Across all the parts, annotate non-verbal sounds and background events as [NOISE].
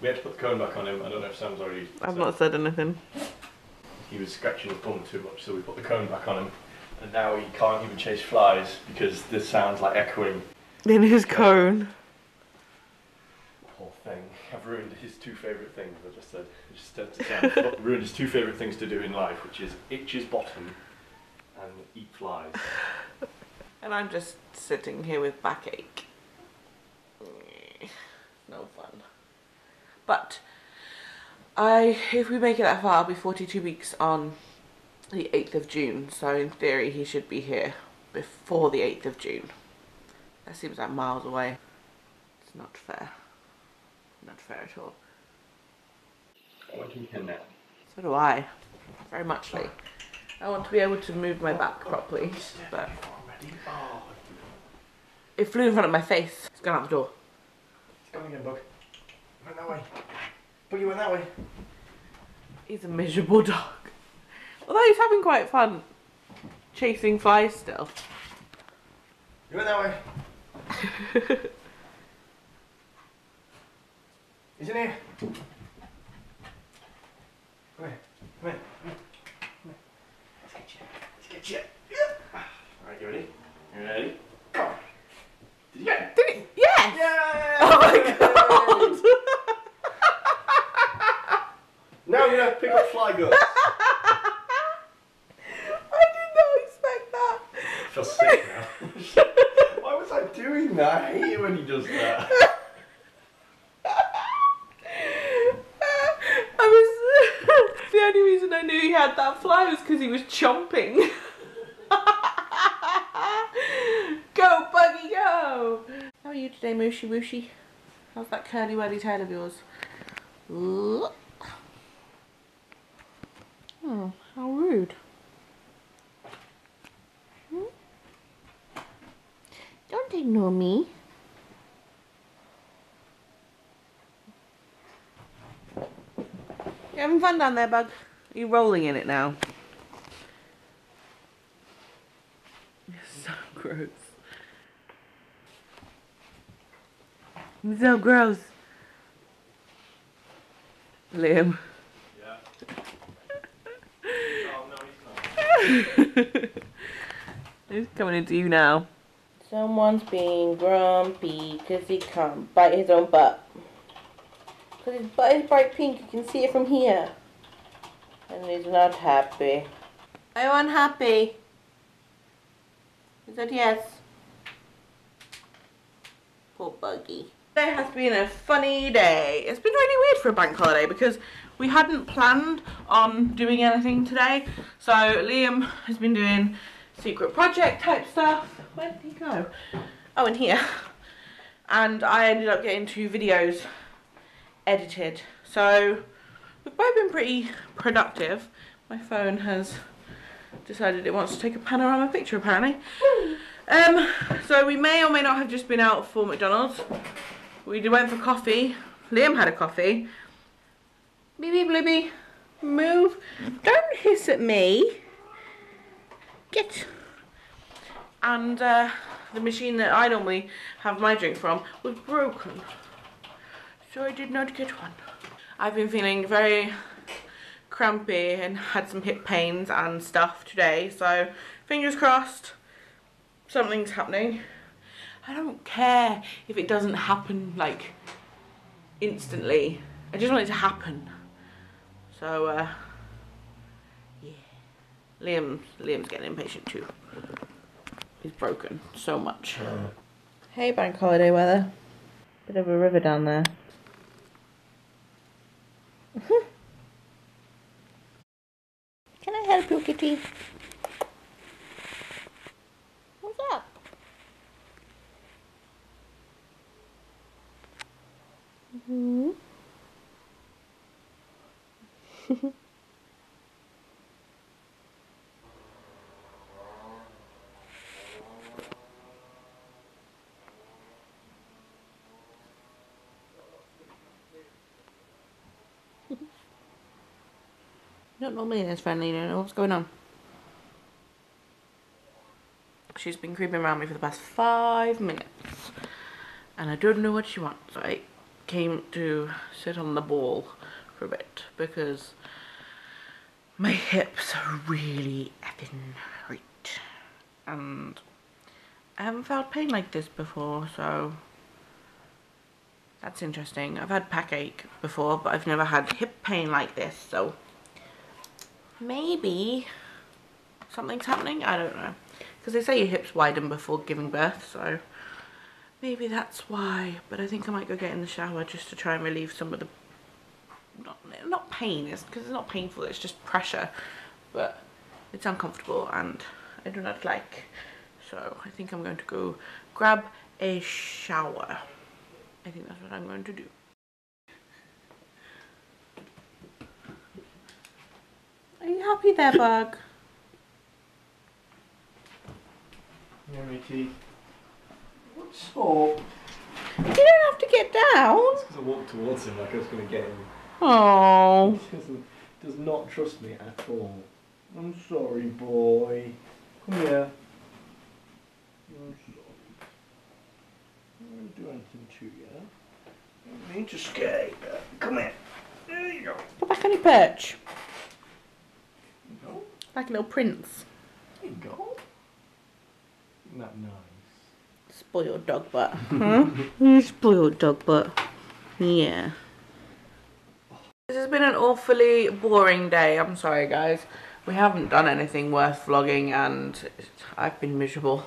we had to put the cone back on him. I don't know if Sam's already. I've said- not said anything. He was scratching his bum too much, so we put the cone back on him. And now he can't even chase flies because this sounds like echoing. In his cone. Poor thing. I've ruined his two favourite things. I just said. I just said to Sam. I've ruined his two favourite things to do in life, which is itch his bottom and eat flies. [LAUGHS] And I'm just sitting here with backache. No fun. But I, if we make it that far, I'll be 42 weeks on the 8th of June. So in theory, he should be here before the 8th of June. That seems like miles away. It's not fair. Not fair at all. I want here now. So do I. Very muchly. I want to be able to move my back properly, but it flew in front of my face. It's gone out the door. it's going again, Bug. Went that way. Buggy went that way. He's a miserable dog. Although he's having quite fun chasing flies still. You went that way. [LAUGHS] He's in here. Come here. Come here. Come here. Come here. Let's get you. Let's get you. You ready? You ready? Come. Did you get it? Did he? Yes! Yeah! Oh my god! [LAUGHS] Now we're gonna pick up fly guts. [LAUGHS] I did not expect that. I feel sick now. [LAUGHS] Why was I doing that? I hate it when he does that. I was the only reason I knew he had that fly was because he was chomping. go, Buggy, go! How are you today, Mooshy Wooshy? How's that curly whirly tail of yours? Oh, how rude. Hmm? Don't ignore me. You having fun down there, Bug? Are you rolling in it now? [LAUGHS] You're so [LAUGHS] gross. You're so gross. Liam. Yeah. Oh no, he's. He's coming into you now. Someone's being grumpy because he can't bite his own butt. Because his butt is bright pink, you can see it from here. And he's not happy. Are you unhappy? Is that yes? Poor Buggy. Today has been a funny day. It's been really weird for a bank holiday because we hadn't planned on doing anything today. So Liam has been doing secret project type stuff. Where did he go? Oh, in here. And I ended up getting two videos edited. So we've both been pretty productive. My phone has decided it wants to take a panorama picture apparently. Um, so we may or may not have just been out for McDonald's. We went for coffee. Liam had a coffee. Move. Don't hiss at me. Get. And uh, the machine that I normally have my drink from was broken. So I did not get one. I've been feeling very crampy and had some hip pains and stuff today. So fingers crossed something's happening. I don't care if it doesn't happen like instantly. I just want it to happen. So uh yeah. Liam Liam's getting impatient too. He's broken so much. Hey bank holiday weather. Bit of a river down there. Can I help you, kitty? What's up? hmm [LAUGHS] Not normally this friendly, you know what's going on. She's been creeping around me for the past five minutes. And I don't know what she wants. I came to sit on the ball for a bit because my hips are really effing hurt. And I haven't felt pain like this before, so that's interesting. I've had backache before, but I've never had hip pain like this, so maybe something's happening. I don't know. Because they say your hips widen before giving birth, so maybe that's why. But I think I might go get in the shower just to try and relieve some of the, not, pain, it's because it's not painful, it's just pressure. But it's uncomfortable and I do not like. So I think I'm going to go grab a shower. I think that's what I'm going to do. Are you happy there, [COUGHS] Bug? Yeah, my teeth. What's up? You don't have to get down. because I walked towards him like I was going to get him. Oh. Doesn't, trust me at all. I'm sorry, boy. Come here. I'm sorry. I won't do anything to you. I don't mean to scare you. Come here. There you go. Go back on your perch. Go. Like a little prince. There you go. Isn't that nice? Spoiled dog butt. Huh? You [LAUGHS] Spoiled dog butt. Yeah. Has been an awfully boring day. I'm sorry, guys. We haven't done anything worth vlogging and I've been miserable.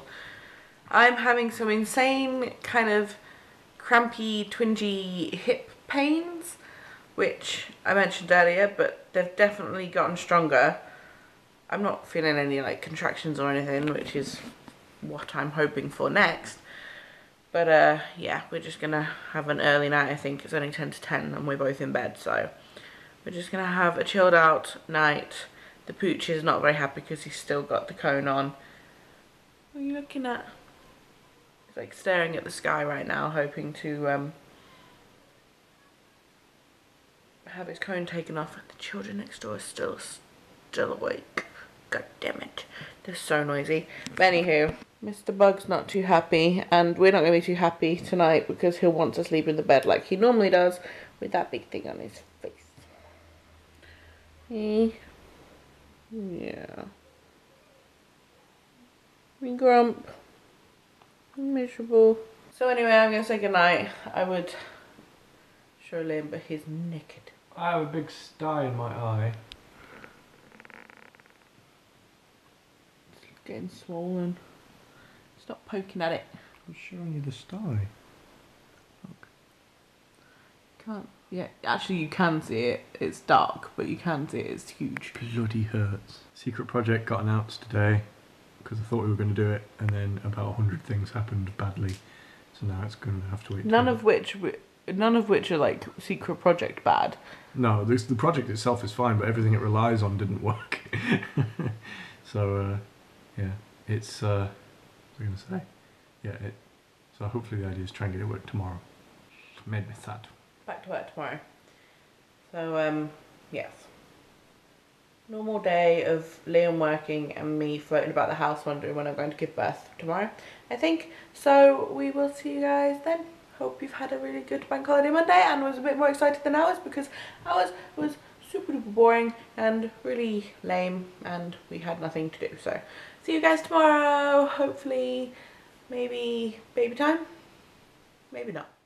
I'm having some insane kind of crampy, twingy hip pains, which I mentioned earlier, but they've definitely gotten stronger. I'm not feeling any like contractions or anything, which is what I'm hoping for next. But uh, yeah, we're just gonna have an early night. I think it's only 10 to 10 and we're both in bed, so we're just gonna have a chilled out night. The pooch is not very happy because he's still got the cone on. What are you looking at? He's like staring at the sky right now, hoping to um, have his cone taken off. And The children next door are still, still awake. God damn it. They're so noisy. But anywho, Mr. Bug's not too happy, and we're not going to be too happy tonight because he'll want to sleep in the bed like he normally does with that big thing on his. Eh. Yeah. We grump. Miserable. So anyway, I'm going to say goodnight. I would show Liam, but he's naked. I have a big sty in my eye. It's getting swollen. Stop poking at it. I'm showing you the sty. Can't. Yeah, actually, you can see it. It's dark, but you can see it. It's huge. Bloody hurts. Secret project got announced today because I thought we were going to do it, and then about a hundred things happened badly, so now it's going to have to wait. None of which, none of which are like secret project bad. No, this, the project itself is fine, but everything it relies on didn't work. [LAUGHS] so, uh, yeah, it's. Uh, what was I going to say? Yeah, it. So hopefully the idea is try and get it work tomorrow. Made me sad. Back to work tomorrow. So um, yes. Normal day of Liam working and me floating about the house wondering when I'm going to give birth tomorrow. I think so. We will see you guys then. Hope you've had a really good bank holiday Monday and was a bit more excited than ours because ours was super duper boring and really lame and we had nothing to do. So see you guys tomorrow. Hopefully, maybe baby time. Maybe not.